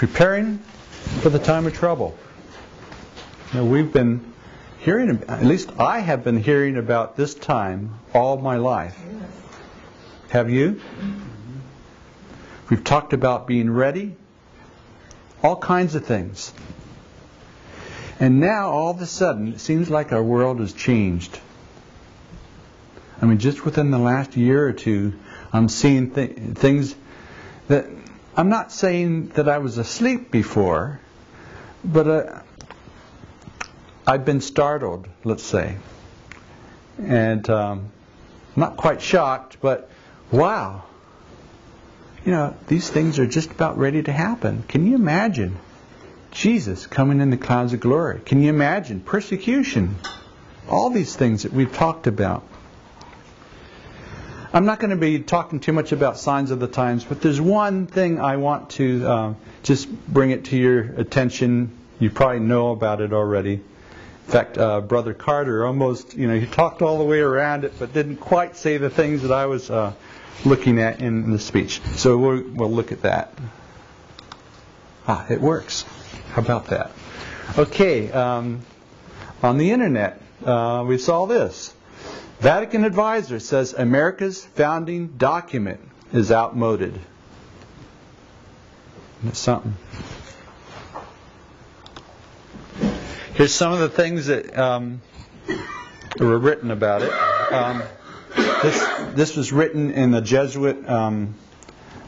Preparing for the time of trouble. Now we've been hearing, at least I have been hearing about this time all my life. Have you? We've talked about being ready, all kinds of things. And now, all of a sudden, it seems like our world has changed. I mean, just within the last year or two, I'm seeing th- things that I'm not saying that I was asleep before, but uh, I've been startled, let's say. And um, not quite shocked, but wow. You know, these things are just about ready to happen. Can you imagine Jesus coming in the clouds of glory? Can you imagine persecution? All these things that we've talked about. I'm not going to be talking too much about signs of the times, but there's one thing I want to uh, just bring it to your attention. You probably know about it already. In fact, uh, Brother Carter almost, you know, he talked all the way around it, but didn't quite say the things that I was uh, looking at in the speech. So we'll, we'll look at that. Ah, it works. How about that? Okay, um, on the internet, uh, we saw this. Vatican advisor says America's founding document is outmoded. That's something. Here's some of the things that um, were written about it. Um, this this was written in the Jesuit um,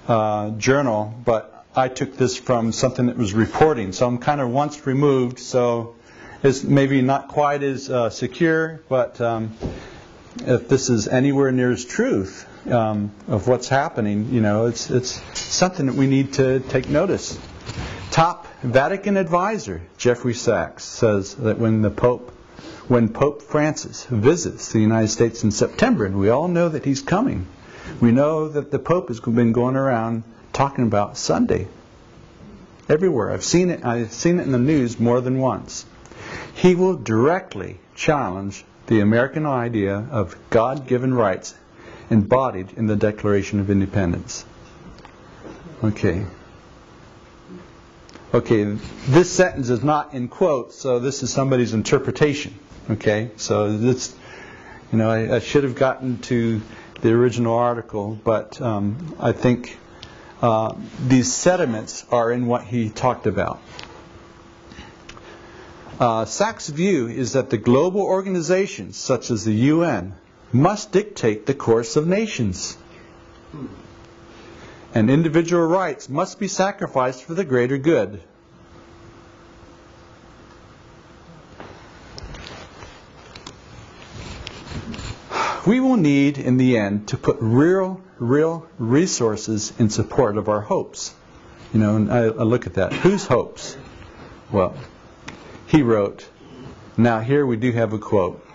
uh, journal, but I took this from something that was reporting. So I'm kind of once removed, so it's maybe not quite as uh, secure, but um, if this is anywhere near as truth um, of what's happening, you know, it's it's something that we need to take notice. Top Vatican advisor Jeffrey Sachs says that when the Pope, when Pope Francis visits the United States in September, and we all know that he's coming, we know that the Pope has been going around talking about Sunday everywhere. I've seen it. I've seen it in the news more than once. He will directly challenge the American idea of God given rights embodied in the Declaration of Independence. Okay. Okay, this sentence is not in quotes, so this is somebody's interpretation. Okay, so this, you know, I, I should have gotten to the original article, but um, I think uh, these sediments are in what he talked about. Uh, Sachs' view is that the global organizations, such as the UN, must dictate the course of nations. And individual rights must be sacrificed for the greater good. We will need, in the end, to put real, real resources in support of our hopes. You know, and I, I look at that. Whose hopes? Well, he wrote, now here we do have a quote.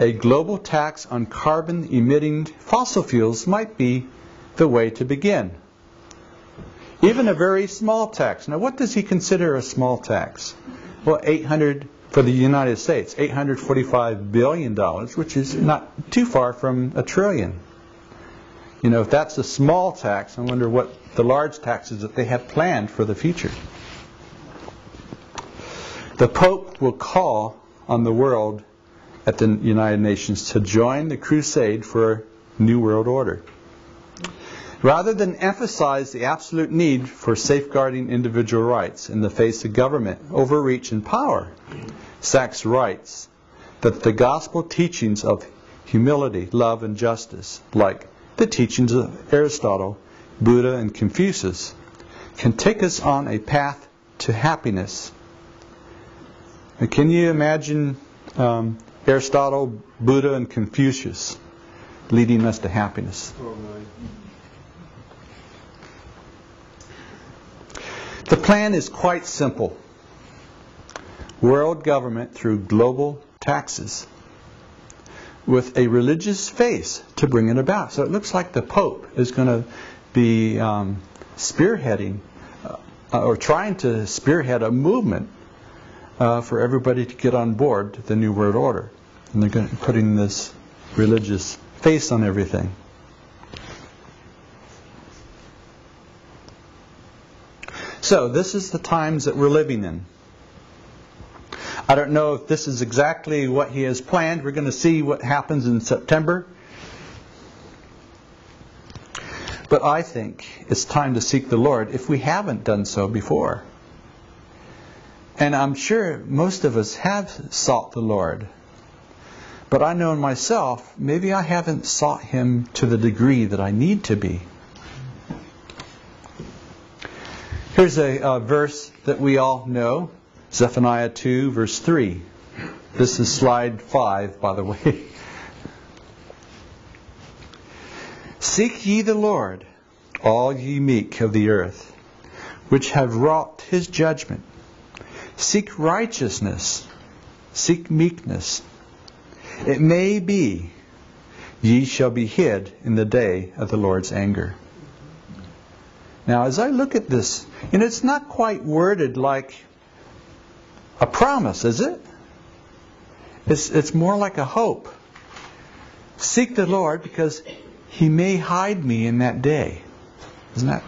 A global tax on carbon emitting fossil fuels might be the way to begin. Even a very small tax. Now, what does he consider a small tax? Well, 800 for the United States, 845 billion dollars, which is not too far from a trillion. You know, if that's a small tax, I wonder what the large taxes that they have planned for the future. The Pope will call on the world at the United Nations to join the crusade for a new world order. Rather than emphasize the absolute need for safeguarding individual rights in the face of government overreach and power, Sachs writes that the gospel teachings of humility, love, and justice, like the teachings of Aristotle, Buddha, and Confucius, can take us on a path to happiness can you imagine um, Aristotle, Buddha, and Confucius leading us to happiness? The plan is quite simple. World government through global taxes with a religious face to bring it about. So it looks like the Pope is going to be um, spearheading uh, or trying to spearhead a movement uh, for everybody to get on board the New World Order. And they're going, putting this religious face on everything. So, this is the times that we're living in. I don't know if this is exactly what he has planned. We're going to see what happens in September. But I think it's time to seek the Lord if we haven't done so before. And I'm sure most of us have sought the Lord. But I know in myself, maybe I haven't sought Him to the degree that I need to be. Here's a, a verse that we all know Zephaniah 2, verse 3. This is slide 5, by the way. Seek ye the Lord, all ye meek of the earth, which have wrought his judgment. Seek righteousness, seek meekness. It may be ye shall be hid in the day of the Lord's anger. Now, as I look at this, and it's not quite worded like a promise, is it? It's, it's more like a hope. Seek the Lord because He may hide me in that day. Isn't that?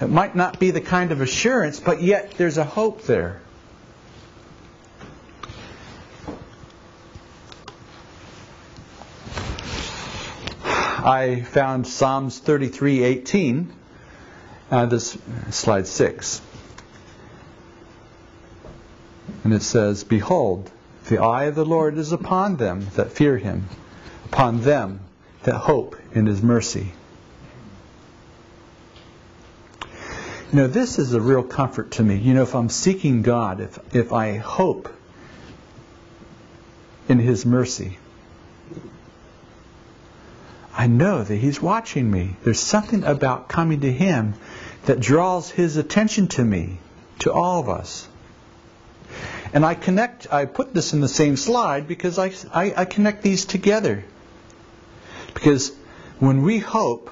It might not be the kind of assurance, but yet there's a hope there. I found Psalms 33:18 uh, this slide six. And it says, Behold, the eye of the Lord is upon them that fear him, upon them that hope in his mercy. Know, this is a real comfort to me. You know, if I'm seeking God, if, if I hope in his mercy, I know that He's watching me. There's something about coming to Him that draws His attention to me, to all of us. And I connect, I put this in the same slide because I, I, I connect these together. Because when we hope,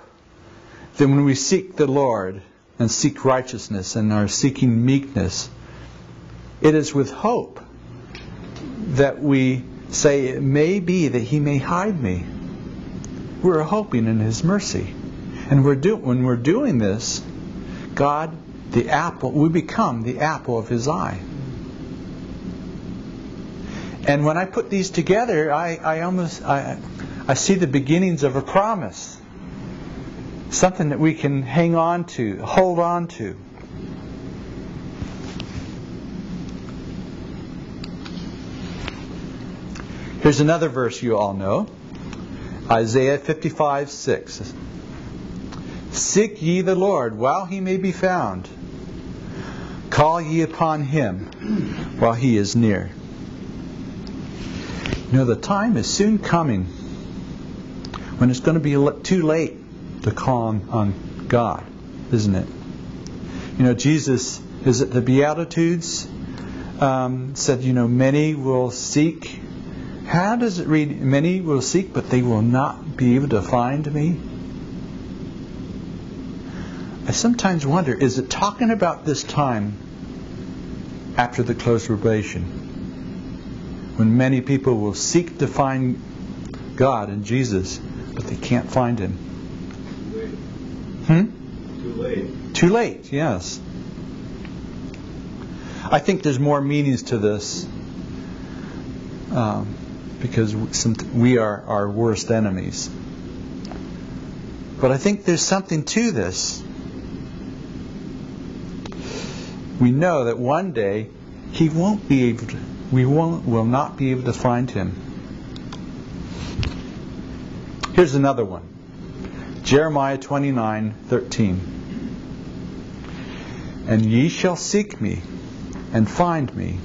then when we seek the Lord and seek righteousness and are seeking meekness, it is with hope that we say, It may be that He may hide me we're hoping in His mercy. And we're do, when we're doing this, God, the apple, we become the apple of His eye. And when I put these together, I, I almost I, I see the beginnings of a promise. Something that we can hang on to, hold on to. Here's another verse you all know. Isaiah 55 6. Seek ye the Lord while he may be found. Call ye upon him while he is near. You know, the time is soon coming when it's going to be too late to call on, on God, isn't it? You know, Jesus, is it the Beatitudes? Um, said, you know, many will seek how does it read? Many will seek, but they will not be able to find me. I sometimes wonder is it talking about this time after the close tribulation when many people will seek to find God and Jesus, but they can't find Him? Hmm? Too late. Too late, yes. I think there's more meanings to this. Um, because we are our worst enemies. But I think there's something to this. We know that one day he won't be able to, we won't, will not be able to find him. Here's another one. Jeremiah 29:13. And ye shall seek me and find me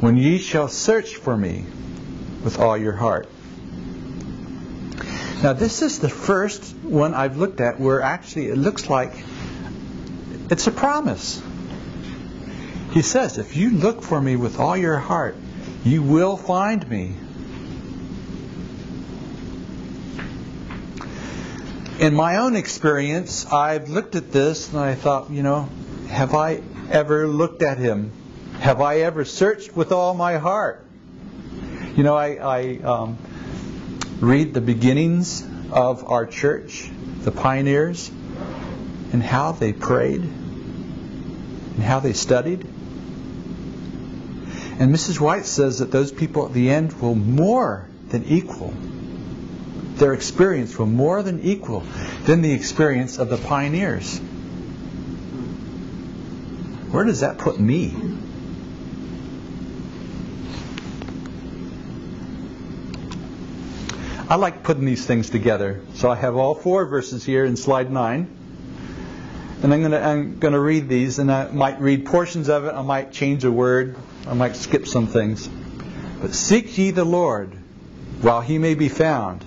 when ye shall search for me with all your heart. Now, this is the first one I've looked at where actually it looks like it's a promise. He says, If you look for me with all your heart, you will find me. In my own experience, I've looked at this and I thought, you know, have I ever looked at him? Have I ever searched with all my heart? You know, I, I um, read the beginnings of our church, the pioneers, and how they prayed and how they studied. And Mrs. White says that those people at the end will more than equal. Their experience were more than equal than the experience of the pioneers. Where does that put me? I like putting these things together. So I have all four verses here in slide 9. And I'm going to I'm going to read these, and I might read portions of it. I might change a word. I might skip some things. But seek ye the Lord while he may be found.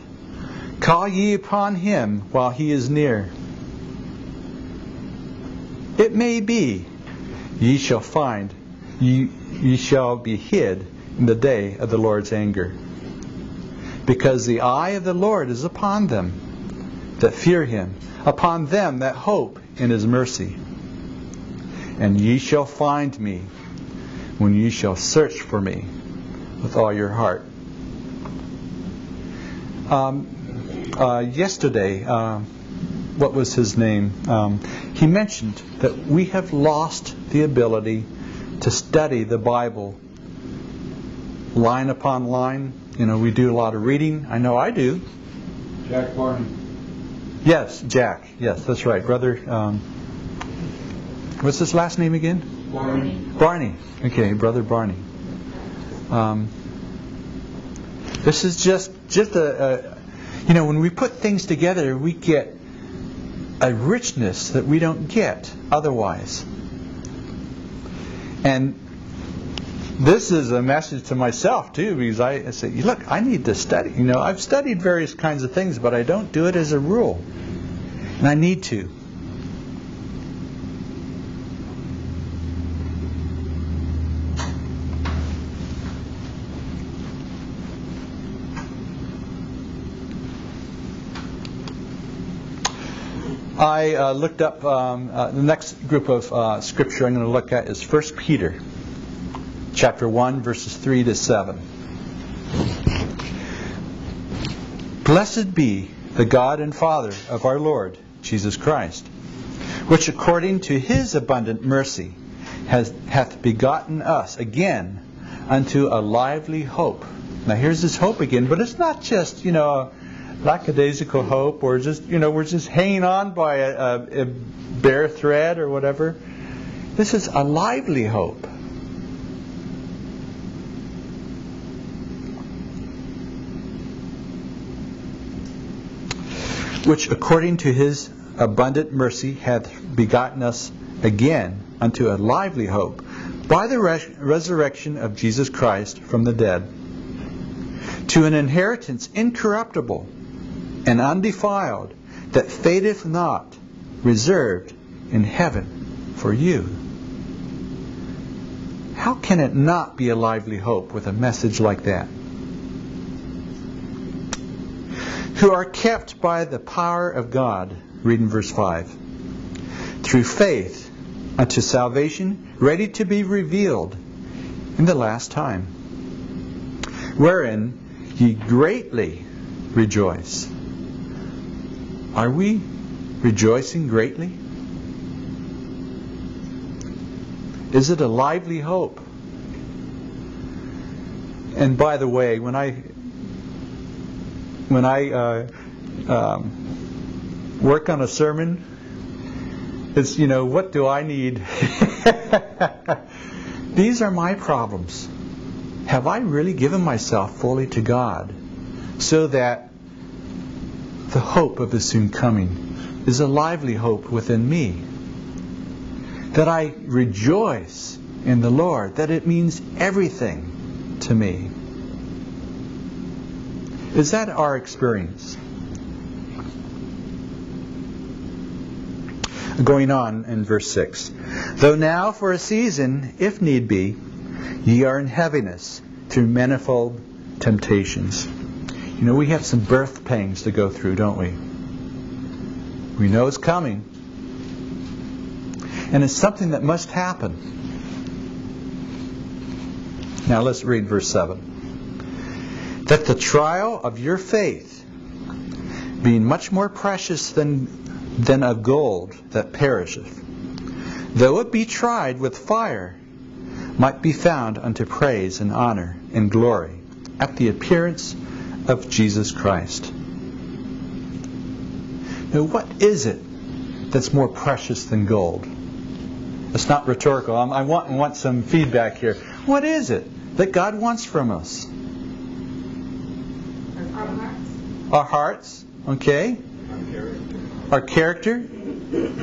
Call ye upon him while he is near. It may be ye shall find ye, ye shall be hid in the day of the Lord's anger. Because the eye of the Lord is upon them that fear him, upon them that hope in his mercy. And ye shall find me when ye shall search for me with all your heart. Um, uh, yesterday, uh, what was his name? Um, he mentioned that we have lost the ability to study the Bible line upon line. You know, we do a lot of reading. I know I do. Jack Barney. Yes, Jack. Yes, that's right, brother. Um, what's his last name again? Barney. Barney. Okay, brother Barney. Um, this is just just a, a, you know, when we put things together, we get a richness that we don't get otherwise. And this is a message to myself too, because I, say, look, I need to study. You know, I've studied various kinds of things, but I don't do it as a rule, and I need to. I uh, looked up um, uh, the next group of uh, scripture I'm going to look at is 1 Peter, chapter 1, verses 3 to 7. Blessed be the God and Father of our Lord Jesus Christ, which according to his abundant mercy has, hath begotten us again unto a lively hope. Now here's this hope again, but it's not just, you know, lackadaisical hope or just, you know, we're just hanging on by a, a, a bare thread or whatever. This is a lively hope. Which according to his abundant mercy hath begotten us again unto a lively hope by the res- resurrection of Jesus Christ from the dead to an inheritance incorruptible and undefiled, that fadeth not, reserved in heaven for you. How can it not be a lively hope with a message like that? Who are kept by the power of God, read in verse 5, through faith unto salvation, ready to be revealed in the last time, wherein ye greatly rejoice. Are we rejoicing greatly? Is it a lively hope? And by the way, when I when I uh, um, work on a sermon, it's you know what do I need? These are my problems. Have I really given myself fully to God so that hope of his soon coming is a lively hope within me. That I rejoice in the Lord, that it means everything to me. Is that our experience? Going on in verse 6. Though now for a season, if need be, ye are in heaviness through manifold temptations you know, we have some birth pangs to go through, don't we? We know it's coming. And it's something that must happen. Now let's read verse 7. That the trial of your faith, being much more precious than than of gold that perisheth, though it be tried with fire, might be found unto praise and honor and glory at the appearance of Jesus Christ. Now, what is it that's more precious than gold? It's not rhetorical. I'm, i want, want some feedback here. What is it that God wants from us? Our hearts. Our hearts, okay? Our character, Beauty.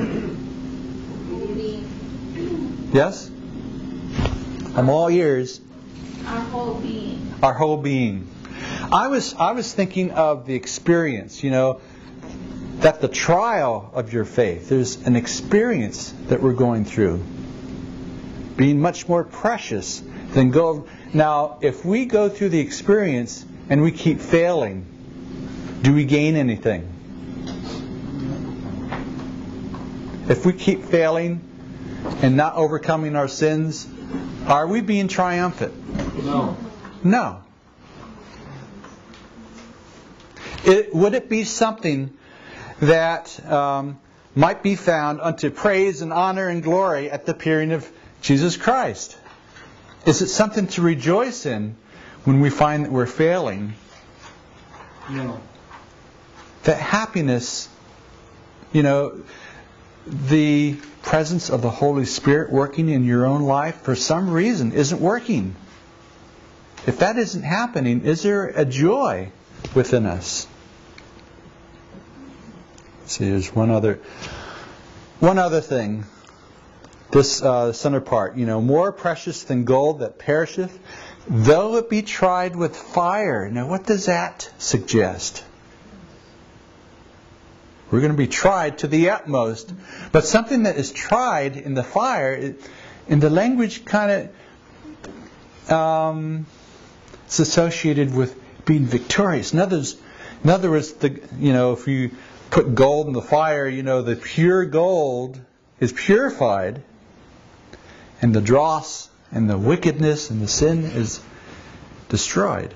yes? I'm all ears. Our whole being. Our whole being. I was I was thinking of the experience, you know, that the trial of your faith, there's an experience that we're going through, being much more precious than gold. Now, if we go through the experience and we keep failing, do we gain anything? If we keep failing and not overcoming our sins, are we being triumphant? No. No. It, would it be something that um, might be found unto praise and honor and glory at the appearing of Jesus Christ? Is it something to rejoice in when we find that we're failing? No. That happiness, you know, the presence of the Holy Spirit working in your own life for some reason isn't working. If that isn't happening, is there a joy within us? See, there's one other, one other thing. This uh, center part, you know, more precious than gold that perisheth, though it be tried with fire. Now, what does that suggest? We're going to be tried to the utmost. But something that is tried in the fire, in the language kind of, um, it's associated with being victorious. In other, words, in other words, the, you know, if you put gold in the fire, you know, the pure gold is purified, and the dross and the wickedness and the sin is destroyed.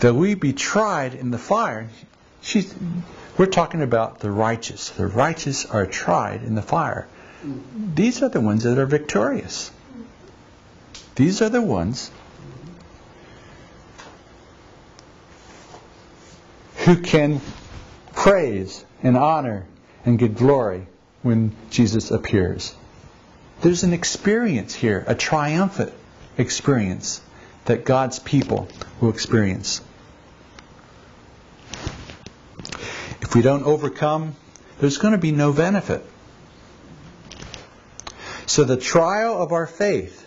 That we be tried in the fire, she's, we're talking about the righteous. The righteous are tried in the fire. These are the ones that are victorious. These are the ones who can praise and honor and give glory when Jesus appears. There's an experience here, a triumphant experience that God's people will experience. If we don't overcome, there's going to be no benefit. So the trial of our faith,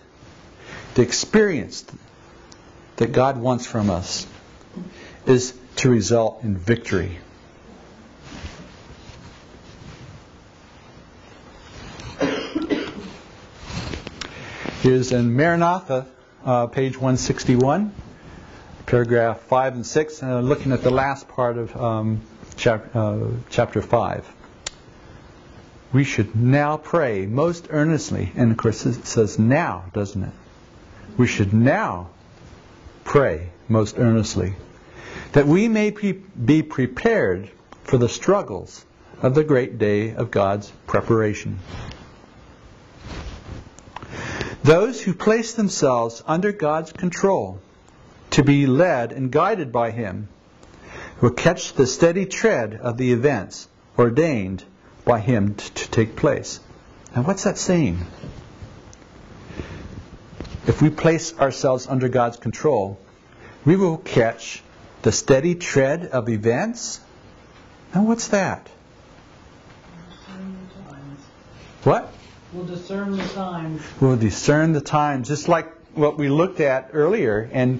the experience that God wants from us, is to result in victory. Here's in Maranatha, uh, page 161, paragraph 5 and 6, uh, looking at the last part of um, chap- uh, chapter 5. We should now pray most earnestly, and of course it says now, doesn't it? We should now pray most earnestly that we may be prepared for the struggles of the great day of God's preparation. Those who place themselves under God's control to be led and guided by Him will catch the steady tread of the events ordained by Him to take place. Now, what's that saying? If we place ourselves under God's control, we will catch the steady tread of events? Now, what's that? What? We'll discern the times. We'll discern the times, just like what we looked at earlier, and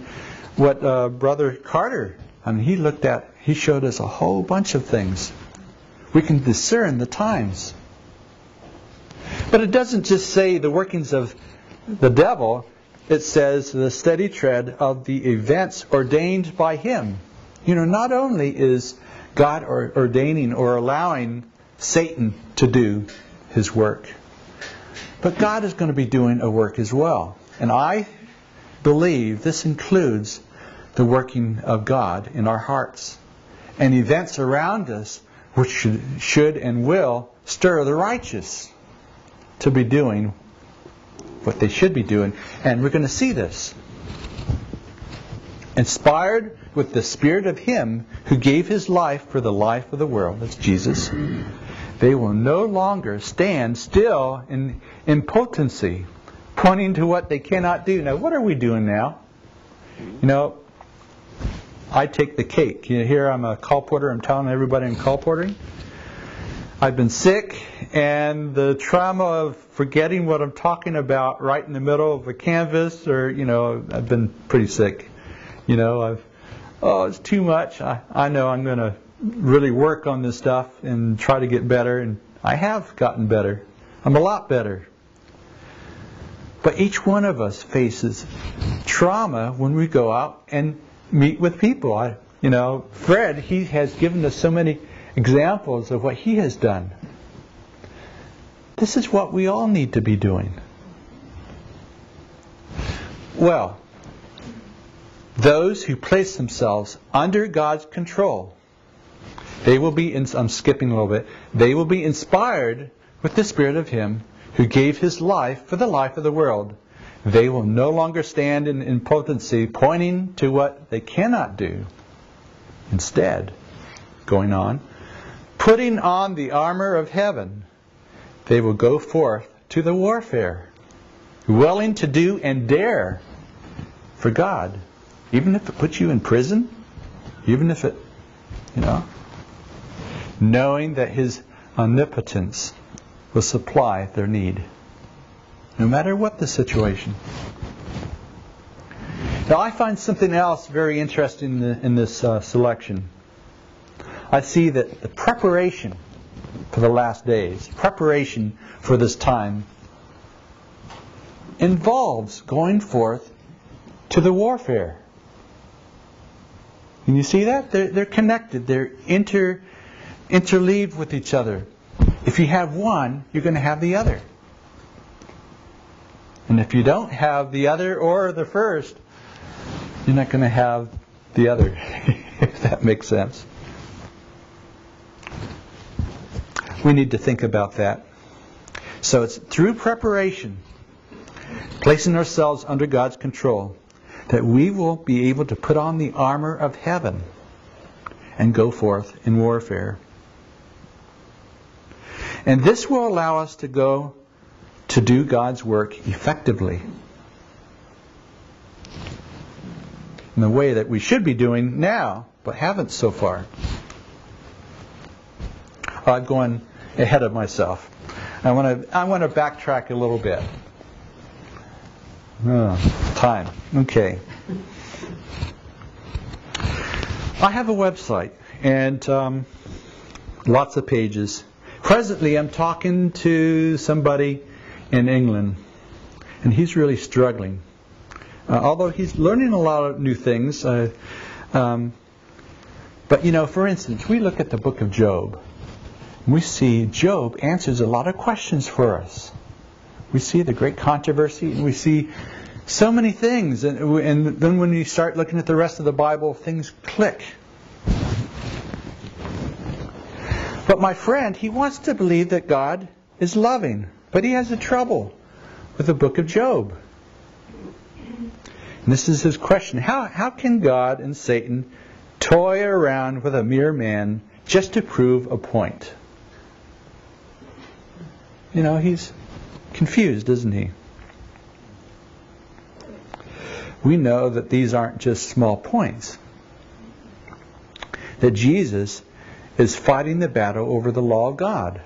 what uh, Brother Carter, I mean, he looked at, he showed us a whole bunch of things. We can discern the times. But it doesn't just say the workings of the devil, it says the steady tread of the events ordained by him. You know, not only is God ordaining or allowing Satan to do his work, but God is going to be doing a work as well. And I believe this includes the working of God in our hearts and events around us which should, and will stir the righteous to be doing what they should be doing. And we're going to see this. Inspired with the Spirit of Him who gave His life for the life of the world, that's Jesus, they will no longer stand still in impotency, pointing to what they cannot do. Now, what are we doing now? You know, I take the cake. You hear I'm a colporteur. I'm telling everybody I'm colporteuring. I've been sick, and the trauma of forgetting what I'm talking about right in the middle of a canvas, or, you know, I've been pretty sick. You know, I've, oh, it's too much. I, I know I'm going to really work on this stuff and try to get better, and I have gotten better. I'm a lot better. But each one of us faces trauma when we go out and meet with people. I, you know, Fred, he has given us so many examples of what he has done. This is what we all need to be doing. Well, those who place themselves under God's control, they will be, in, I'm skipping a little bit, they will be inspired with the Spirit of Him who gave His life for the life of the world. They will no longer stand in impotency, pointing to what they cannot do. Instead, going on, putting on the armor of heaven, they will go forth to the warfare, willing to do and dare for God, even if it puts you in prison, even if it, you know, knowing that His omnipotence will supply their need no matter what the situation. Now, I find something else very interesting in, the, in this uh, selection. I see that the preparation for the last days, preparation for this time, involves going forth to the warfare. Can you see that? They're, they're connected. They're inter, interleaved with each other. If you have one, you're going to have the other. And if you don't have the other or the first, you're not going to have the other, if that makes sense. We need to think about that. So it's through preparation, placing ourselves under God's control, that we will be able to put on the armor of heaven and go forth in warfare. And this will allow us to go to do God's work effectively in the way that we should be doing now, but haven't so far. I'm going ahead of myself. I want to I want to backtrack a little bit. Oh, time. Okay. I have a website and um, lots of pages. Presently, I'm talking to somebody in England, and he's really struggling. Uh, although he's learning a lot of new things. Uh, um, but, you know, for instance, we look at the book of Job. We see Job answers a lot of questions for us. We see the great controversy, and we see so many things. And, and then when you start looking at the rest of the Bible, things click. But my friend, he wants to believe that God is loving. But he has a trouble with the book of Job. And this is his question. How, how can God and Satan toy around with a mere man just to prove a point? You know, he's confused, isn't he? We know that these aren't just small points. That Jesus is fighting the battle over the law of God.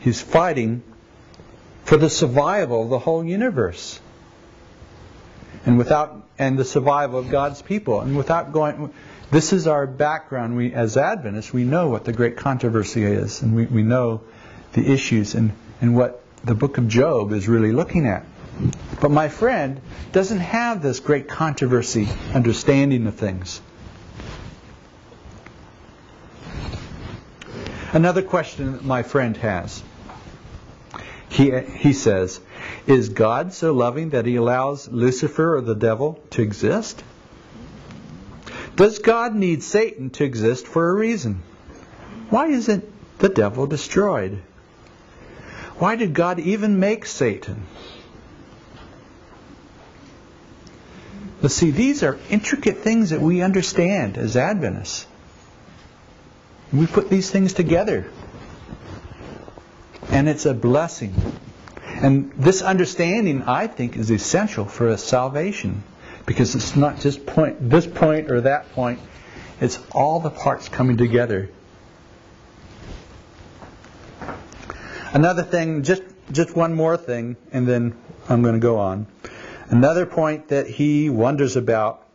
He's fighting for the survival of the whole universe. And without and the survival of God's people. And without going this is our background. We as Adventists we know what the great controversy is and we, we know the issues and, and what the book of Job is really looking at. But my friend doesn't have this great controversy understanding of things. Another question that my friend has. He, he says, Is God so loving that he allows Lucifer or the devil to exist? Does God need Satan to exist for a reason? Why isn't the devil destroyed? Why did God even make Satan? But see, these are intricate things that we understand as Adventists. We put these things together. And it's a blessing. And this understanding, I think, is essential for a salvation. Because it's not just point this point or that point. It's all the parts coming together. Another thing, just just one more thing, and then I'm going to go on. Another point that he wonders about,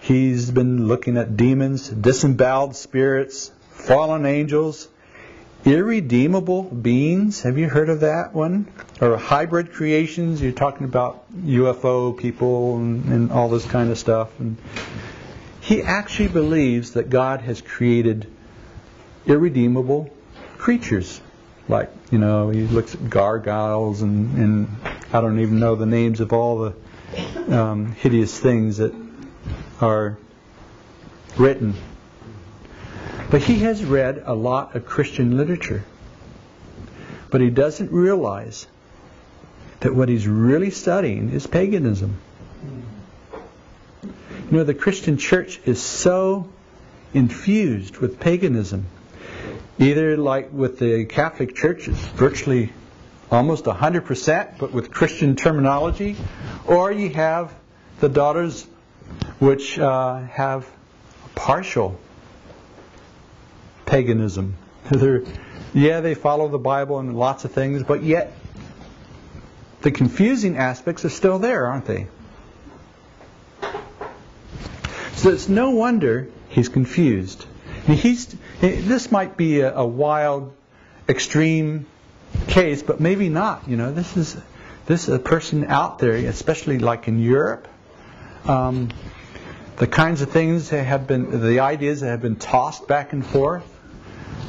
he's been looking at demons, disemboweled spirits, fallen angels, irredeemable beings. Have you heard of that one? Or hybrid creations? You're talking about UFO people and, and all this kind of stuff. And he actually believes that God has created irredeemable creatures. Like, you know, he looks at gargoyles and, and I don't even know the names of all the um, hideous things that are written. But he has read a lot of Christian literature. But he doesn't realize that what he's really studying is paganism. You know, the Christian church is so infused with paganism. Either like with the Catholic Church, it's virtually almost 100%, but with Christian terminology, or you have the daughters which uh, have partial paganism. They're, yeah, they follow the Bible and lots of things, but yet the confusing aspects are still there, aren't they? So it's no wonder he's confused. He's, this might be a, a wild, extreme case, but maybe not. You know, this is this is a person out there, especially like in Europe. Um, the kinds of things that have been, the ideas that have been tossed back and forth,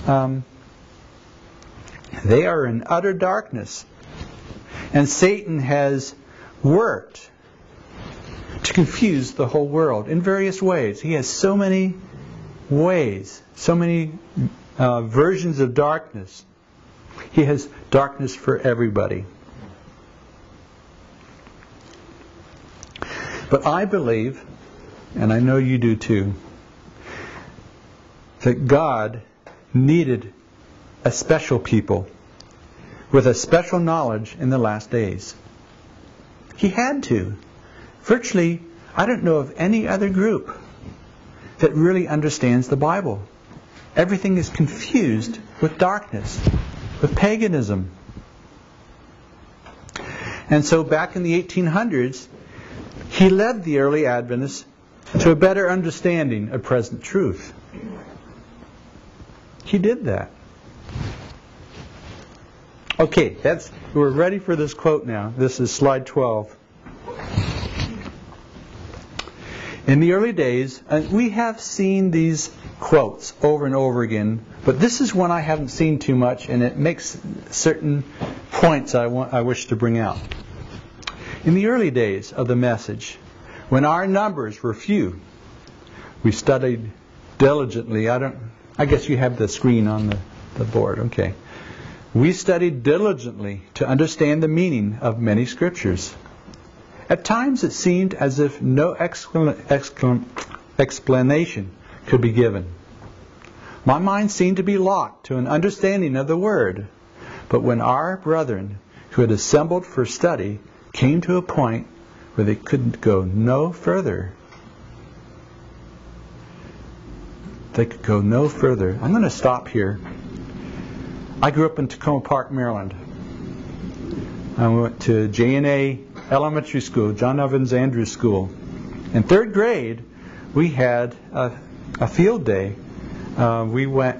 um, they are in utter darkness. And Satan has worked to confuse the whole world in various ways. He has so many ways, so many uh, versions of darkness. He has darkness for everybody. But I believe, and I know you do too, that God needed a special people with a special knowledge in the last days. He had to. Virtually, I don't know of any other group that really understands the Bible. Everything is confused with darkness, with paganism. And so back in the 1800s, he led the early Adventists to a better understanding of present truth. He did that. Okay, that's we're ready for this quote now. This is slide 12. In the early days, and we have seen these quotes over and over again, but this is one I haven't seen too much, and it makes certain points I, want, I wish to bring out. In the early days of the message, when our numbers were few, we studied diligently. I don't. I guess you have the screen on the, the board. Okay. We studied diligently to understand the meaning of many scriptures. At times it seemed as if no explanation could be given. My mind seemed to be locked to an understanding of the Word. But when our brethren who had assembled for study came to a point where they couldn't go no further. They could go no further. I'm going to stop here. I grew up in Takoma Park, Maryland. I went to JNA Elementary School, John Nevins Andrews School. In third grade, we had a, a field day. Uh, we went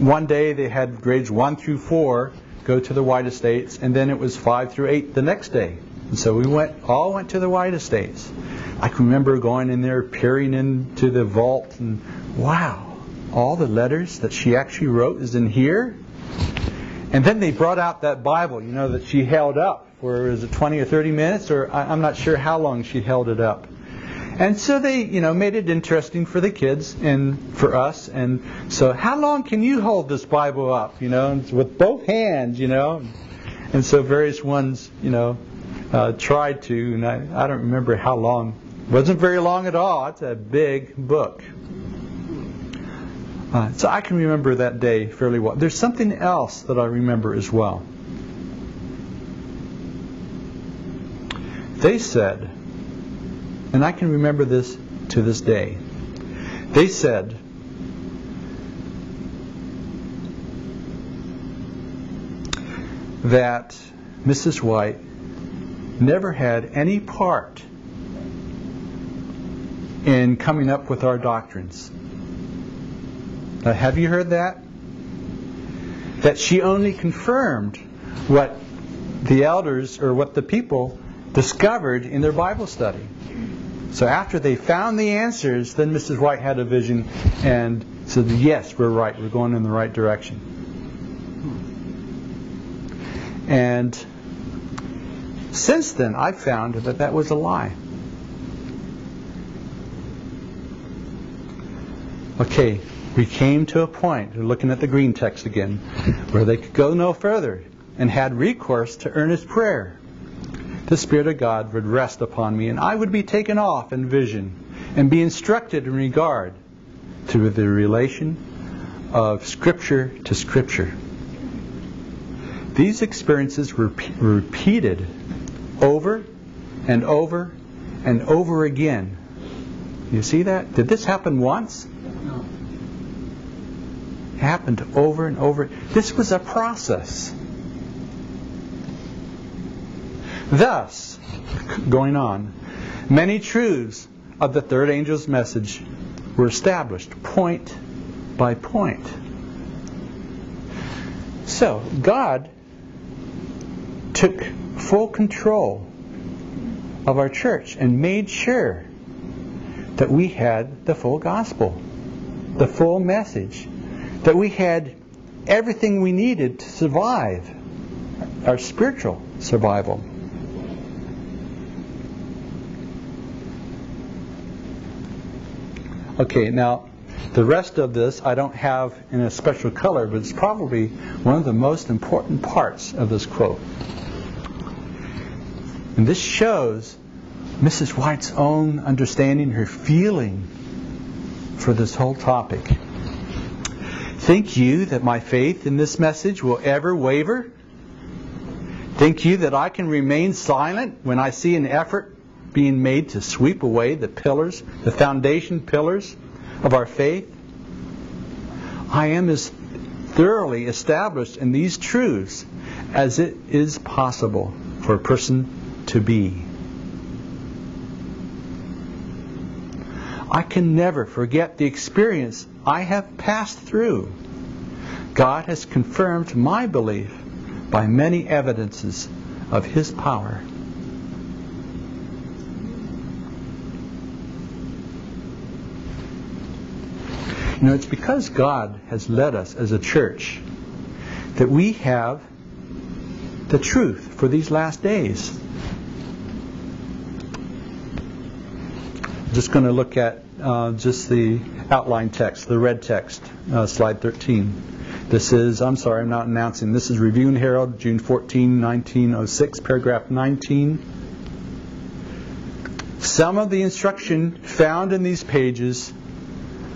one day they had grades one through four go to the White Estates, and then it was five through eight the next day. And so we went, all went to the White Estates. I can remember going in there, peering into the vault, and wow, all the letters that she actually wrote is in here. And then they brought out that Bible, you know, that she held up for was it 20 or 30 minutes, or I'm not sure how long she held it up. And so they, you know, made it interesting for the kids and for us. And so, how long can you hold this Bible up, you know, with both hands, you know? And so various ones, you know, uh, tried to, and I, I don't remember how long. It wasn't very long at all. It's a big book. Uh, so I can remember that day fairly well. There's something else that I remember as well. They said, and I can remember this to this day, they said, that Mrs. White never had any part in coming up with our doctrines. Uh, have you heard that? That she only confirmed what the elders or what the people discovered in their Bible study. So after they found the answers, then Mrs. White had a vision and said, Yes, we're right. We're going in the right direction. And since then, I've found that that was a lie. Okay, we came to a point, we're looking at the green text again, where they could go no further and had recourse to earnest prayer. The Spirit of God would rest upon me, and I would be taken off in vision and be instructed in regard to the relation of Scripture to Scripture. These experiences were repeated over and over and over again. You see that? Did this happen once? No. It happened over and over. This was a process. Thus, going on, many truths of the third angel's message were established point by point. So, God took full control of our church and made sure that we had the full gospel, the full message, that we had everything we needed to survive our spiritual survival. Okay, now the rest of this I don't have in a special color, but it's probably one of the most important parts of this quote. And this shows Mrs. White's own understanding, her feeling for this whole topic. Think you that my faith in this message will ever waver? Think you that I can remain silent when I see an effort being made to sweep away the pillars, the foundation pillars of our faith? I am as thoroughly established in these truths as it is possible for a person to be. I can never forget the experience I have passed through. God has confirmed my belief by many evidences of His power. You know, it's because God has led us as a church that we have the truth for these last days. I'm just going to look at uh, just the outline text, the red text, uh, slide 13. This is, I'm sorry, I'm not announcing. This is Review and Herald, June 14, 1906, paragraph 19. Some of the instruction found in these pages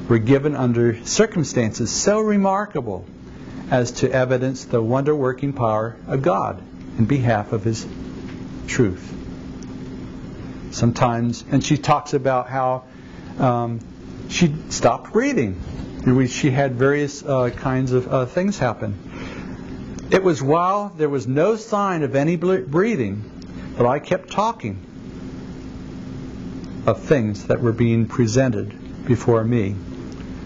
were given under circumstances so remarkable as to evidence the wonder working power of God in behalf of His truth. Sometimes, and she talks about how um, she stopped breathing. She had various uh, kinds of uh, things happen. It was while there was no sign of any breathing, but I kept talking of things that were being presented before me.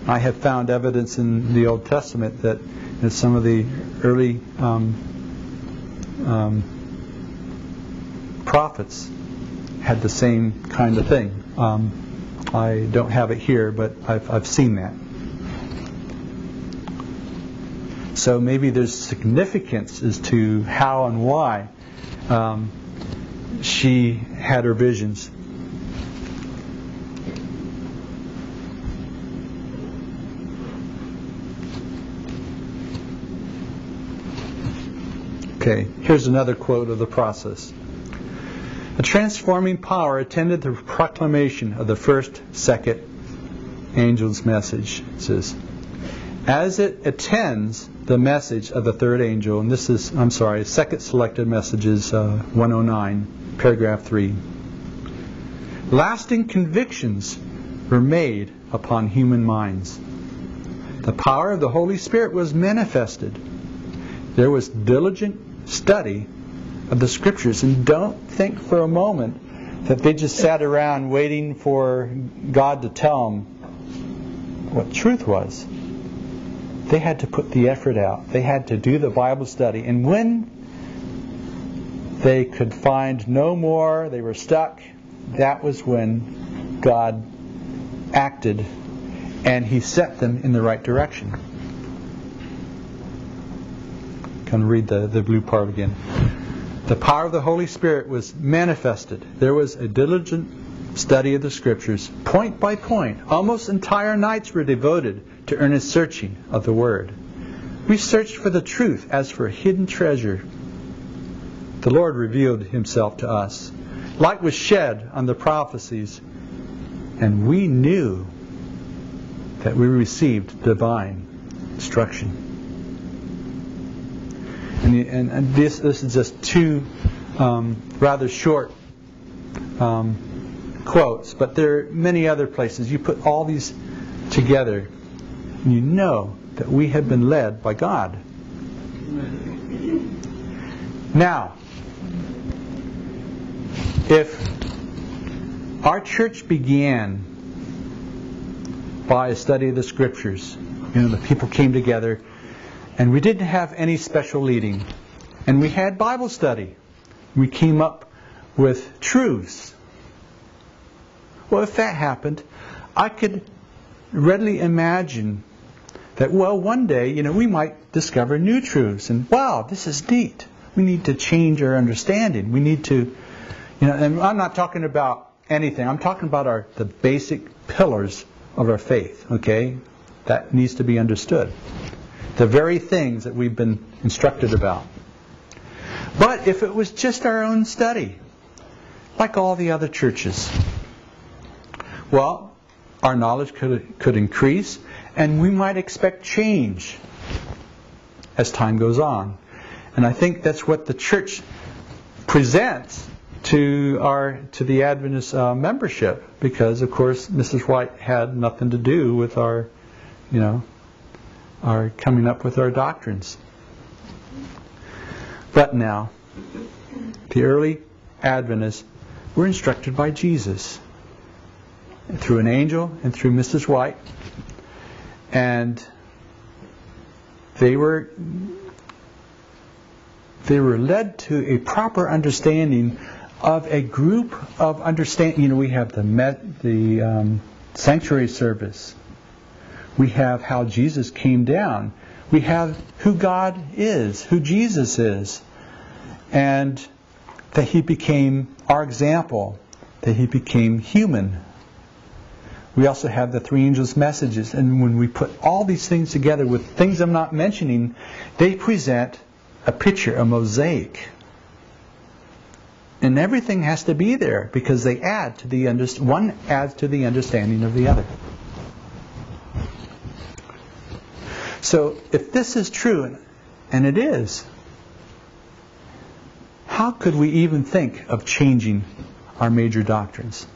I have found evidence in the Old Testament that in some of the early um, um, prophets had the same kind of thing. Um, I don't have it here, but I've, I've seen that. So maybe there's significance as to how and why um, she had her visions. Okay, here's another quote of the process. A transforming power attended the proclamation of the first, second angel's message. It says, as it attends the message of the third angel, and this is, I'm sorry, second selected message is uh, 109, paragraph 3. Lasting convictions were made upon human minds. The power of the Holy Spirit was manifested. There was diligent study of the Scriptures. And don't think for a moment that they just sat around waiting for God to tell them what truth was. They had to put the effort out. They had to do the Bible study. And when they could find no more, they were stuck, that was when God acted and He set them in the right direction. Can read the, the blue part again. The power of the Holy Spirit was manifested. There was a diligent study of the Scriptures, point by point. Almost entire nights were devoted to earnest searching of the Word. We searched for the truth as for a hidden treasure. The Lord revealed Himself to us. Light was shed on the prophecies, and we knew that we received divine instruction. And, and, and this, this is just two um, rather short um, quotes, but there are many other places. You put all these together, and you know that we have been led by God. Now, if our church began by a study of the scriptures, you know, the people came together and we didn't have any special leading. And we had Bible study. We came up with truths. Well, if that happened, I could readily imagine that, well, one day, you know, we might discover new truths. And wow, this is neat. We need to change our understanding. We need to, you know, and I'm not talking about anything. I'm talking about our the basic pillars of our faith, okay? That needs to be understood the very things that we've been instructed about. But if it was just our own study, like all the other churches, well, our knowledge could, could increase and we might expect change as time goes on. And I think that's what the church presents to our to the Adventist uh, membership because of course Mrs. White had nothing to do with our you know are coming up with our doctrines. But now, the early Adventists were instructed by Jesus through an angel and through Mrs. White, and they were they were led to a proper understanding of a group of understanding. You know, we have the met, the um, sanctuary service we have how Jesus came down. We have who God is, who Jesus is, and that he became our example, that he became human. We also have the three angels' messages, and when we put all these things together with things I'm not mentioning, they present a picture, a mosaic. And everything has to be there because they add to the one adds to the understanding of the other. So if this is true, and it is, how could we even think of changing our major doctrines?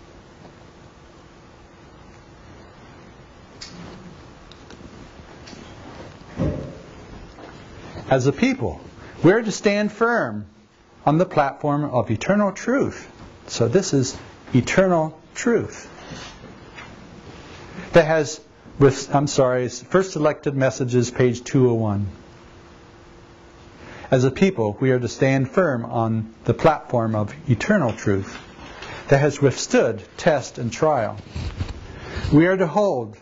As a people, we're to stand firm on the platform of eternal truth. So this is eternal truth that has with, I'm sorry, first selected messages, page 201. As a people, we are to stand firm on the platform of eternal truth that has withstood test and trial. We are to hold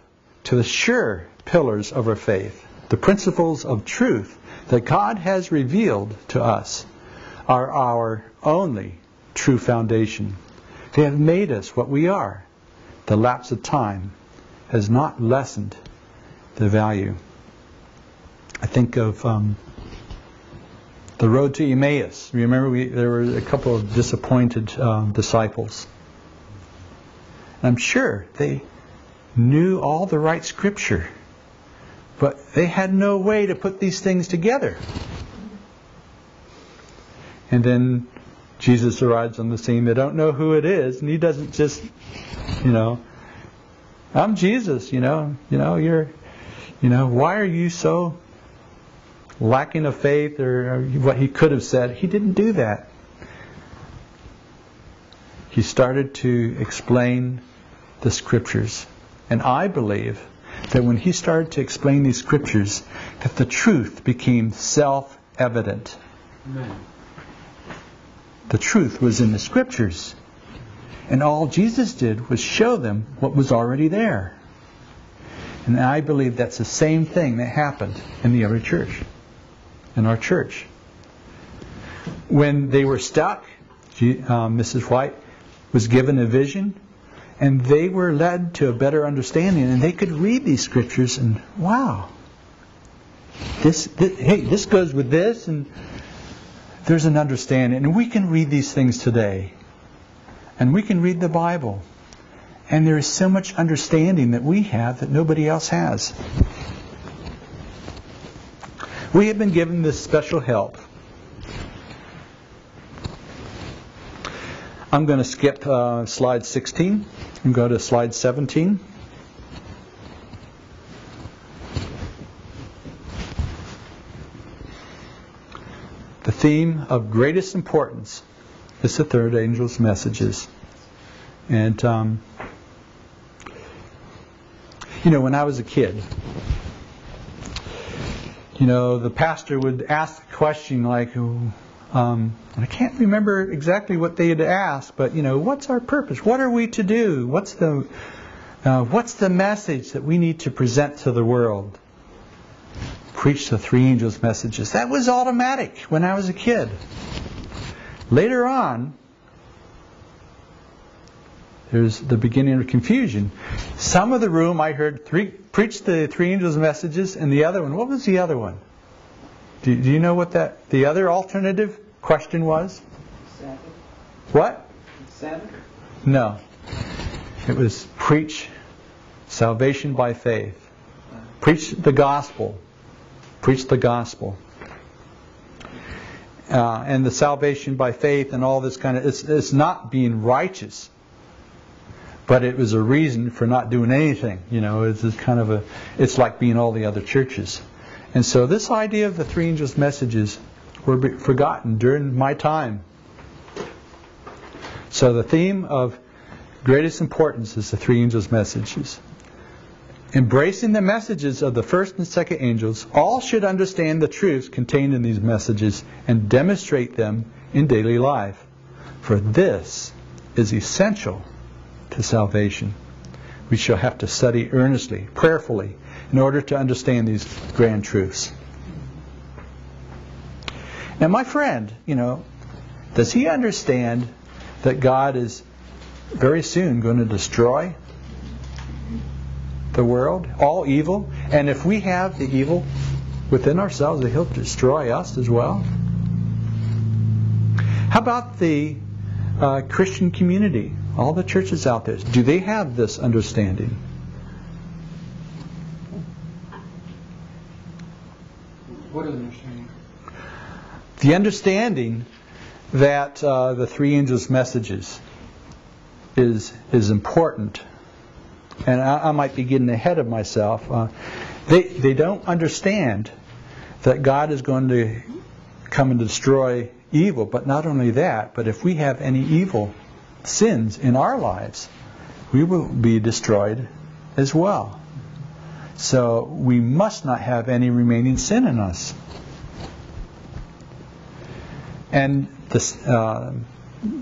to the sure pillars of our faith, the principles of truth that God has revealed to us are our only true foundation. They have made us what we are. The lapse of time has not lessened the value. I think of um, the road to Emmaus. Remember, we, there were a couple of disappointed um, disciples. I'm sure they knew all the right scripture, but they had no way to put these things together. And then Jesus arrives on the scene. They don't know who it is, and he doesn't just, you know, I'm Jesus. You know, you know, you're, you know, why are you so lacking of faith, or, what he could have said? He didn't do that. He started to explain the scriptures, and I believe that when he started to explain these scriptures, that the truth became self-evident. Amen. The truth was in the scriptures. And all Jesus did was show them what was already there. And I believe that's the same thing that happened in the early church, in our church. When they were stuck, uh, Mrs. White was given a vision, and they were led to a better understanding, and they could read these scriptures and, wow, this, this hey, this goes with this, and there's an understanding. And we can read these things today. And we can read the Bible. And there is so much understanding that we have that nobody else has. We have been given this special help. I'm going to skip uh, slide 16 and go to slide 17. The theme of greatest importance is the third angel's messages. And, um, you know, when I was a kid, you know, the pastor would ask a question like, um, I can't remember exactly what they had asked, but, you know, what's our purpose? What are we to do? What's the, uh, what's the message that we need to present to the world? Preach the three angels' messages. That was automatic when I was a kid. Later on, there's the beginning of confusion. Some of the room I heard three, preach the three angels' messages, and the other one, what was the other one? Do, do you know what that the other alternative question was? Seven. What? Seven? No. It was preach salvation by faith. Uh-huh. Preach the gospel. Preach the gospel. Uh, and the salvation by faith and all this kind of it's, it's not being righteous but it was a reason for not doing anything you know it's just kind of a it's like being all the other churches. And so this idea of the three angels messages were forgotten during my time. So the theme of greatest importance is the three angels messages Embracing the messages of the first and second angels, all should understand the truths contained in these messages and demonstrate them in daily life. For this is essential to salvation. We shall have to study earnestly, prayerfully, in order to understand these grand truths. Now, my friend, you know, does he understand that God is very soon going to destroy the world, all evil, and if we have the evil within ourselves, that He'll destroy us as well. How about the uh, Christian community? All the churches out there, do they have this understanding? What understanding? The understanding that uh, the three angels' messages is is important and I, I, might be getting ahead of myself. Uh, they they don't understand that God is going to come and destroy evil. But not only that, but if we have any evil sins in our lives, we will be destroyed as well. So we must not have any remaining sin in us. And the uh,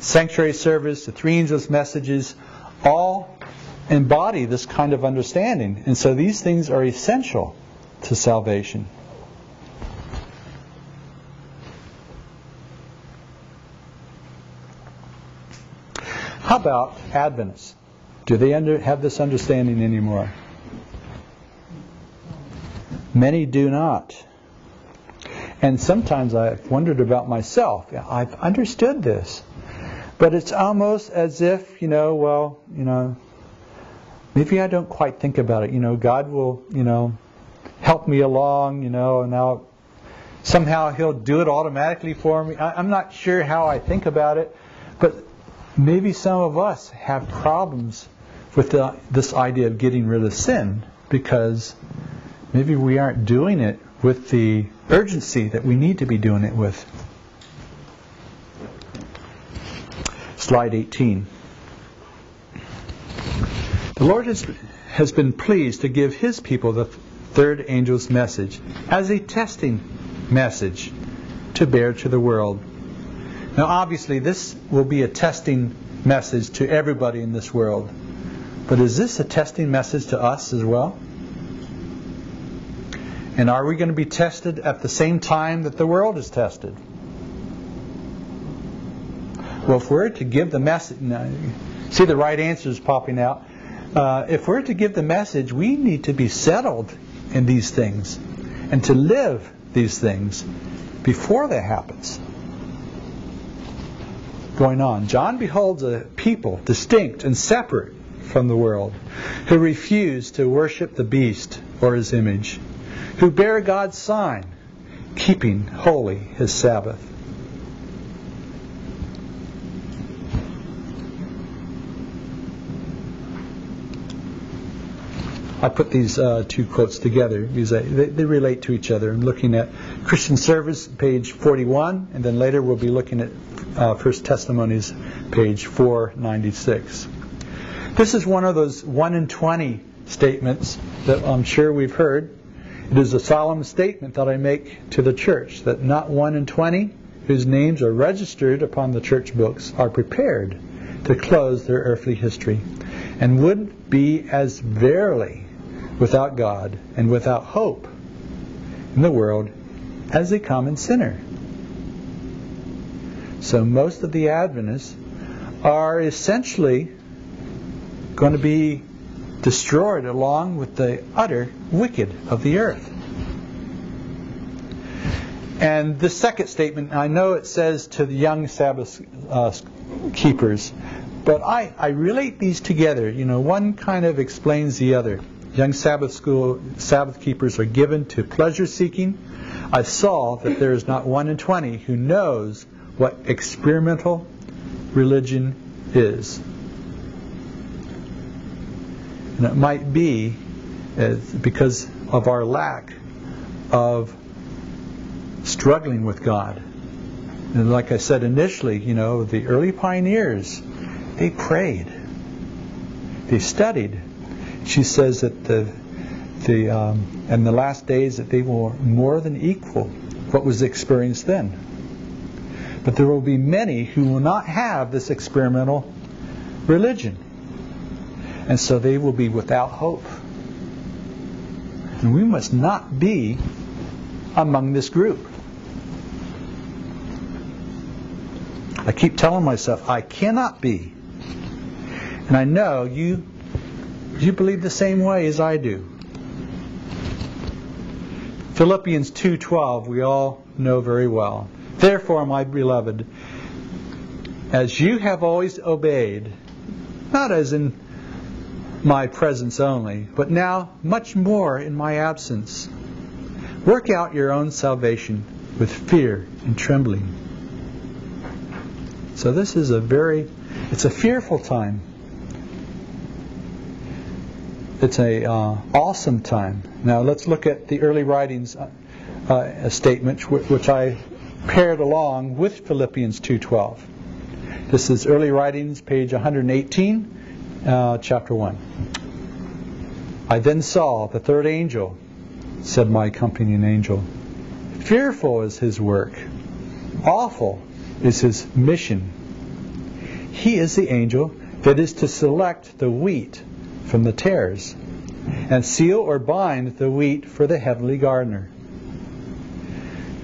sanctuary service, the three angels' messages, all embody this kind of understanding. And so these things are essential to salvation. How about Adventists? Do they under, have this understanding anymore? Many do not. And sometimes I've wondered about myself. I've understood this. But it's almost as if, you know, well, you know, maybe I don't quite think about it. You know, God will, you know, help me along, you know, and now somehow He'll do it automatically for me. I, I'm not sure how I think about it, but maybe some of us have problems with the, this idea of getting rid of sin because maybe we aren't doing it with the urgency that we need to be doing it with. Slide 18. The Lord has, has been pleased to give his people the third angel's message as a testing message to bear to the world. Now, obviously, this will be a testing message to everybody in this world. But is this a testing message to us as well? And are we going to be tested at the same time that the world is tested? Well, if we're to give the message, see the right answers popping out. Uh, if we're to give the message, we need to be settled in these things and to live these things before that happens. Going on, John beholds a people distinct and separate from the world who refuse to worship the beast or his image who bear God's sign, keeping holy his Sabbath. I put these uh, two quotes together because they, they, relate to each other. I'm looking at Christian Service, page 41, and then later we'll be looking at uh, First Testimonies, page 496. This is one of those 1 in 20 statements that I'm sure we've heard. It is a solemn statement that I make to the church that not one in twenty whose names are registered upon the church books are prepared to close their earthly history and would be as verily without God and without hope in the world as a common sinner. So most of the Adventists are essentially going to be destroyed along with the utter wicked of the earth. And the second statement, I know it says to the young Sabbath uh, keepers, but I, I relate these together. You know, one kind of explains the other. Young Sabbath school Sabbath keepers are given to pleasure seeking. I saw that there is not one in twenty who knows what experimental religion is. And it might be because of our lack of struggling with God. And like I said initially, you know, the early pioneers, they prayed, they studied. She says that the the um, in the last days that they will more than equal what was experienced then. But there will be many who will not have this experimental religion. And so they will be without hope. And we must not be among this group. I keep telling myself, I cannot be. And I know you you believe the same way as I do. Philippians 2:12 we all know very well. Therefore, my beloved, as you have always obeyed, not as in my presence only, but now much more in my absence. Work out your own salvation with fear and trembling. So this is a very, it's a fearful time. It's a uh, awesome time. Now let's look at the early writings uh, uh, statement, which I paired along with Philippians 2:12. This is early writings, page 118 uh, chapter 1. I then saw the third angel, said my accompanying angel. Fearful is his work, awful is his mission. He is the angel that is to select the wheat from the tares and seal or bind the wheat for the heavenly gardener.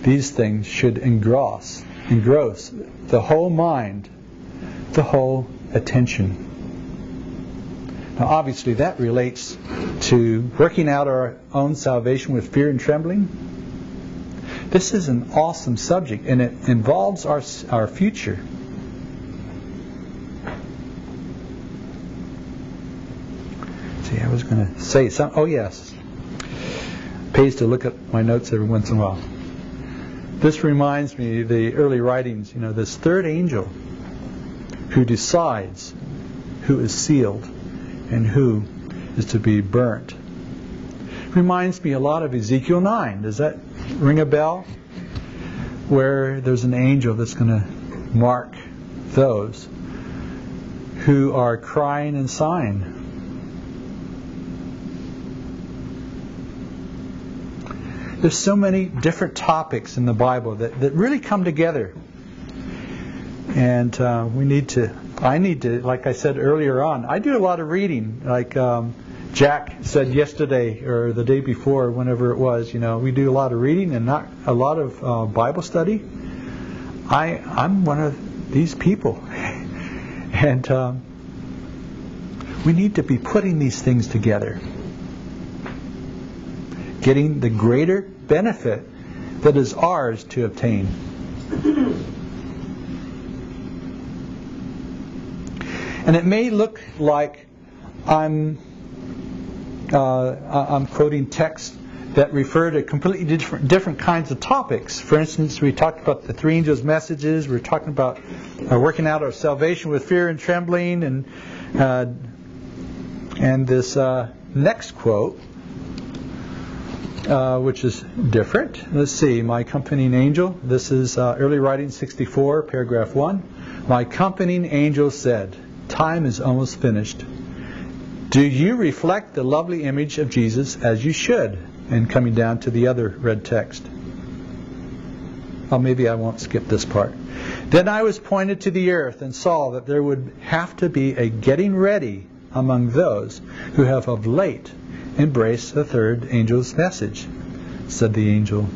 These things should engross, engross the whole mind, the whole attention. Now, obviously, that relates to working out our own salvation with fear and trembling. This is an awesome subject, and it involves our, our future. I was going to say something. Oh, yes. Pays to look at my notes every once in a while. This reminds me the early writings, you know, this third angel who decides who is sealed and who is to be burnt. Reminds me a lot of Ezekiel 9. Does that ring a bell? Where there's an angel that's going to mark those who are crying and sighing. There's so many different topics in the Bible that, that really come together. And uh, we need to, I need to, like I said earlier on, I do a lot of reading. Like um, Jack said yesterday or the day before, whenever it was, you know, we do a lot of reading and not a lot of uh, Bible study. I, I'm one of these people. and um, we need to be putting these things together. Getting the greater benefit that is ours to obtain. And it may look like I'm uh, I'm quoting texts that refer to completely different, different kinds of topics. For instance, we talked about the three angels' messages. We're talking about uh, working out our salvation with fear and trembling, and uh, and this uh, next quote, uh, which is different. Let's see. My accompanying angel. This is uh, early writing 64, paragraph one. My accompanying angel said, "Time is almost finished." Do you reflect the lovely image of Jesus as you should? And coming down to the other red text. Oh, maybe I won't skip this part. Then I was pointed to the earth and saw that there would have to be a getting ready among those who have of late embraced the third angel's message. Said the angel,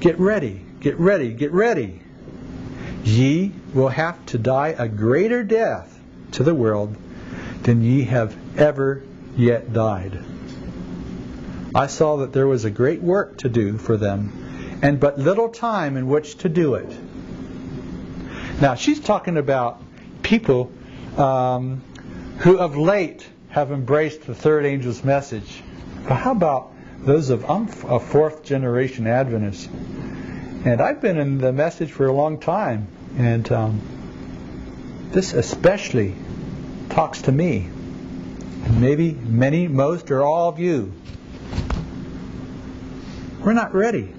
Get ready, get ready, get ready. Ye will have to die a greater death to the world than ye have ever yet died. I saw that there was a great work to do for them, and but little time in which to do it. Now, she's talking about people um, who of late have embraced the third angel's message. But how about those of um, a fourth generation Adventists? And I've been in the message for a long time, and um, this especially talks to me. Maybe many, most, or all of you. We're not ready.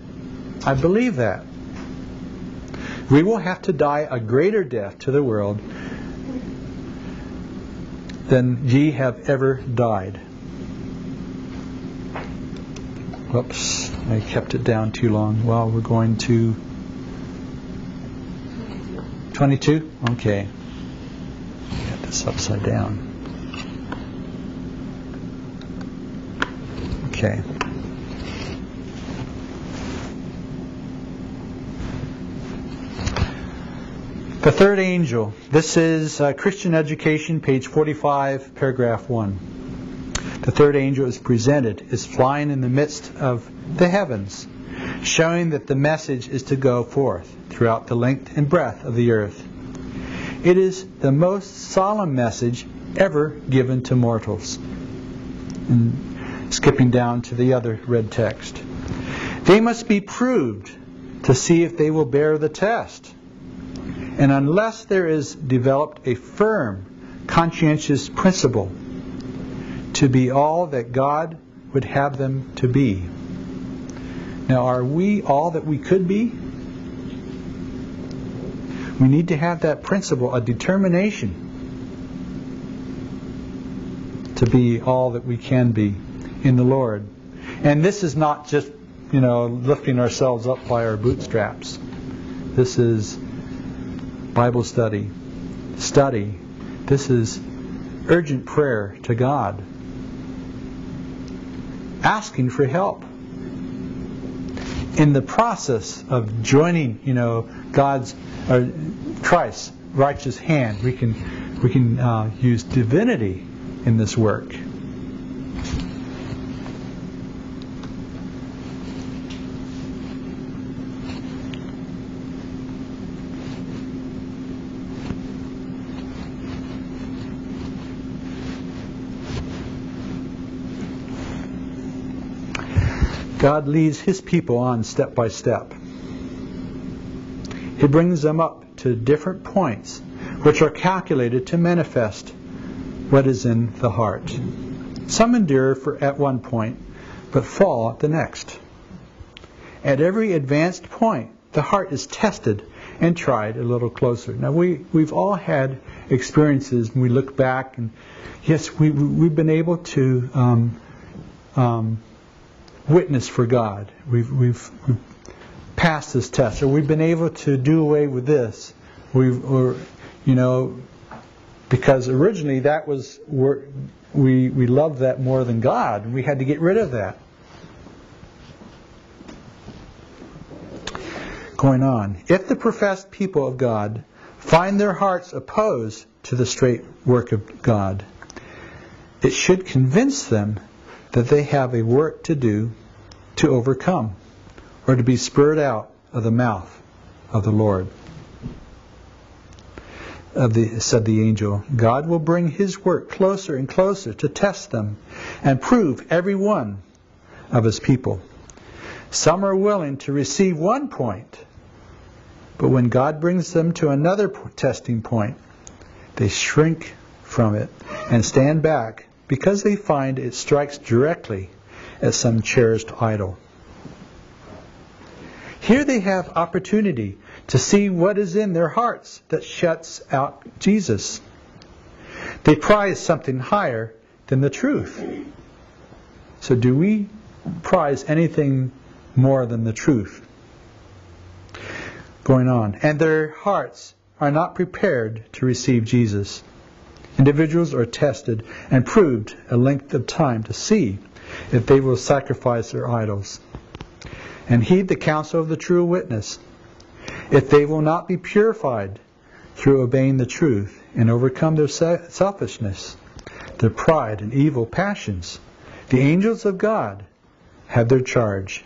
I believe that. We will have to die a greater death to the world than ye have ever died. Whoops, I kept it down too long. Well, we're going to 22? Okay Get this upside down. Okay. The third angel. This is uh, Christian Education, page 45, paragraph 1. The third angel is presented is flying in the midst of the heavens, showing that the message is to go forth throughout the length and breadth of the earth it is the most solemn message ever given to mortals. And skipping down to the other red text. They must be proved to see if they will bear the test. And unless there is developed a firm, conscientious principle to be all that God would have them to be. Now, are we all that we could be? We need to have that principle, a determination to be all that we can be in the Lord. And this is not just, you know, lifting ourselves up by our bootstraps. This is Bible study, study. This is urgent prayer to God, asking for help. In the process of joining, you know, God's or Christ's righteous hand. We can we can uh, use divinity in this work. God leads his people on step by step. He brings them up to different points which are calculated to manifest what is in the heart. Some endure for at one point, but fall at the next. At every advanced point, the heart is tested and tried a little closer. Now we we've all had experiences when we look back and yes, we we've been able to um, um, witness for God. We've, we've we've passed this test, or we've been able to do away with this. We've or you know because originally that was we we loved that more than God, and we had to get rid of that. going on. If the professed people of God find their hearts opposed to the straight work of God, it should convince them that they have a work to do to overcome or to be spurred out of the mouth of the Lord. Of the, said the angel, God will bring his work closer and closer to test them and prove every one of his people. Some are willing to receive one point but when God brings them to another testing point, they shrink from it and stand back because they find it strikes directly at some cherished idol. Here they have opportunity to see what is in their hearts that shuts out Jesus. They prize something higher than the truth. So, do we prize anything more than the truth? going on. And their hearts are not prepared to receive Jesus. Individuals are tested and proved a length of time to see if they will sacrifice their idols and heed the counsel of the true witness, if they will not be purified through obeying the truth and overcome their selfishness, their pride and evil passions. The angels of God have their charge.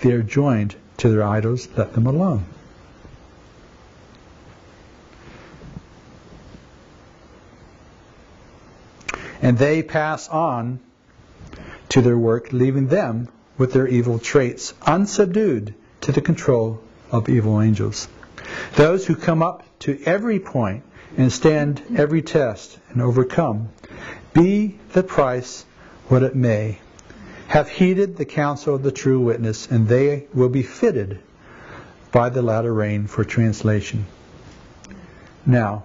They are joined to their idols, let them alone. and they pass on to their work, leaving them with their evil traits unsubdued to the control of evil angels. Those who come up to every point and stand every test and overcome, be the price what it may, have heeded the counsel of the true witness, and they will be fitted by the latter rain for translation. Now,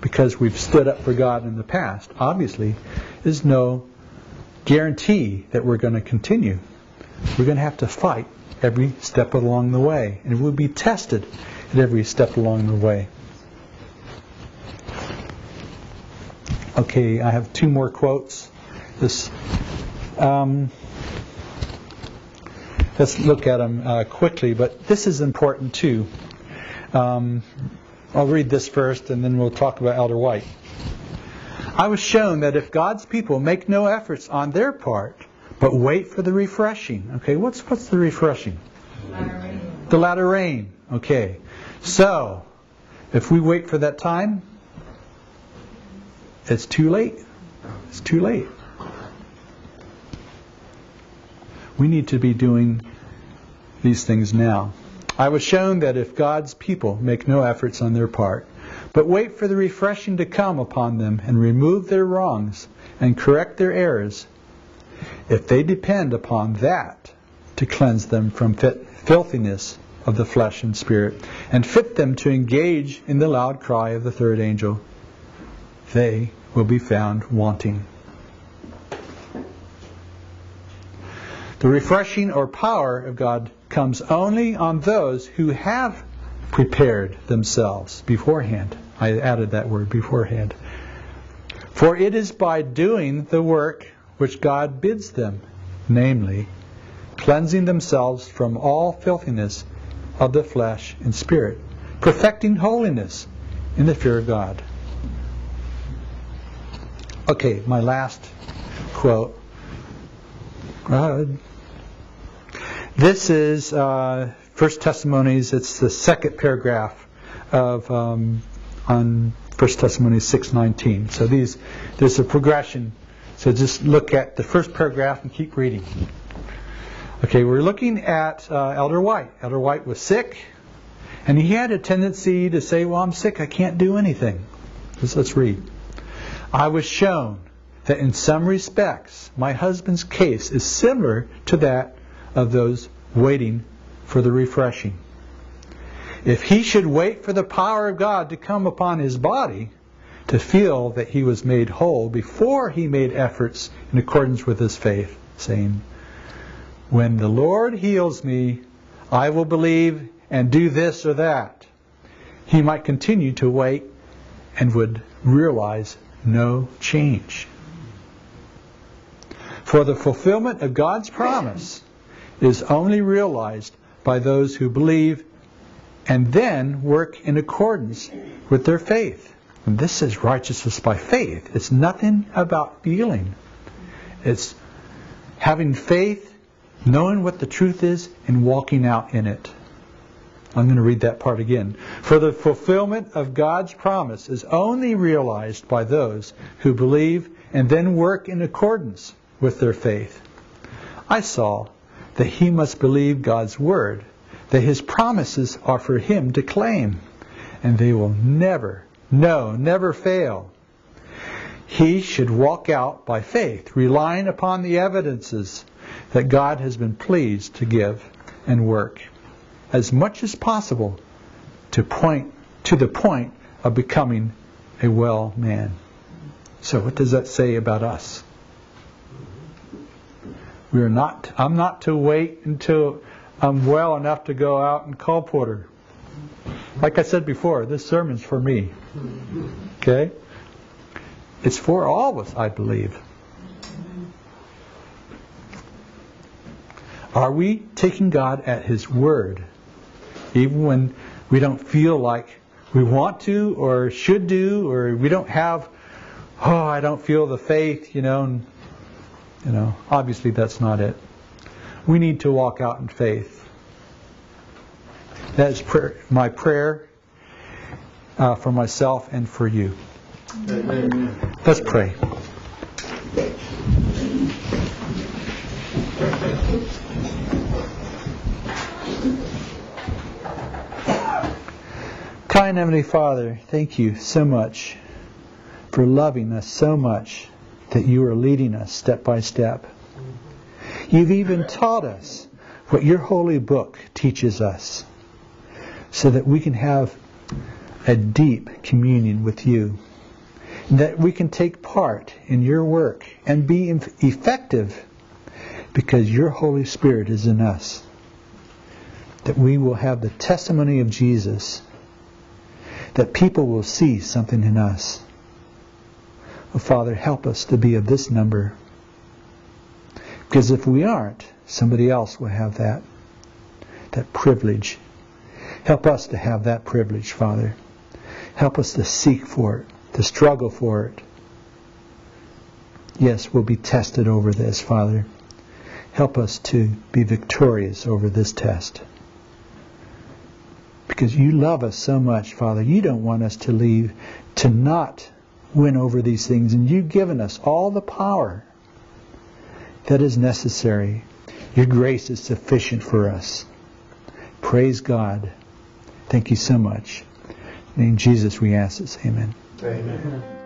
because we've stood up for God in the past, obviously, is no guarantee that we're going to continue. We're going to have to fight every step along the way, and we'll be tested at every step along the way. Okay, I have two more quotes. This, um, let's look at them uh, quickly, but this is important too. Um, I'll read this first and then we'll talk about Elder White. I was shown that if God's people make no efforts on their part, but wait for the refreshing. Okay, what's what's the refreshing? The latter rain. Okay. So, if we wait for that time, it's too late. It's too late. We need to be doing these things now. I was shown that if God's people make no efforts on their part, but wait for the refreshing to come upon them and remove their wrongs and correct their errors, if they depend upon that to cleanse them from fit, filthiness of the flesh and spirit, and fit them to engage in the loud cry of the third angel, they will be found wanting. The refreshing or power of God comes only on those who have prepared themselves beforehand. I added that word beforehand. For it is by doing the work which God bids them, namely, cleansing themselves from all filthiness of the flesh and spirit, perfecting holiness in the fear of God. Okay, my last quote. Uh, this is uh, First Testimonies. It's the second paragraph of um, on First Testimonies 6:19. So these there's a progression. So just look at the first paragraph and keep reading. Okay, we're looking at uh, Elder White. Elder White was sick, and he had a tendency to say, Well, I'm sick, I can't do anything. Let's, let's read. I was shown that in some respects my husband's case is similar to that of those waiting for the refreshing. If he should wait for the power of God to come upon his body, to feel that he was made whole before he made efforts in accordance with his faith, saying, When the Lord heals me, I will believe and do this or that. He might continue to wait and would realize no change. For the fulfillment of God's promise is only realized by those who believe and then work in accordance with their faith. And this is righteousness by faith. It's nothing about feeling. It's having faith, knowing what the truth is, and walking out in it. I'm going to read that part again. For the fulfillment of God's promise is only realized by those who believe and then work in accordance with their faith. I saw that he must believe God's word, that his promises are for him to claim, and they will never, no, never fail. He should walk out by faith, relying upon the evidences that God has been pleased to give and work as much as possible to point to the point of becoming a well man. So what does that say about us? We are not I'm not to wait until I'm well enough to go out and colporteur. Like I said before, this sermon's for me. Okay? It's for all of us, I believe. Are we taking God at His word, even when we don't feel like we want to or should do, or we don't have, oh, I don't feel the faith, you know, and, you know, obviously that's not it. We need to walk out in faith. That is prayer, my prayer uh, for myself and for you. Amen. Let's pray. Kind Heavenly Father, thank you so much for loving us so much that you are leading us step by step. You've even taught us what your holy book teaches us so that we can have a deep communion with you. That we can take part in your work and be effective because your Holy Spirit is in us. That we will have the testimony of Jesus. That people will see something in us. Oh, Father, help us to be of this number. Because if we aren't, somebody else will have that, that privilege. Help us to have that privilege, Father. Help us to seek for it, to struggle for it. Yes, we'll be tested over this, Father. Help us to be victorious over this test. Because you love us so much, Father. You don't want us to leave, to not win over these things. And you've given us all the power that is necessary. Your grace is sufficient for us. Praise God. Thank you so much. In Jesus we ask this. Amen. Amen.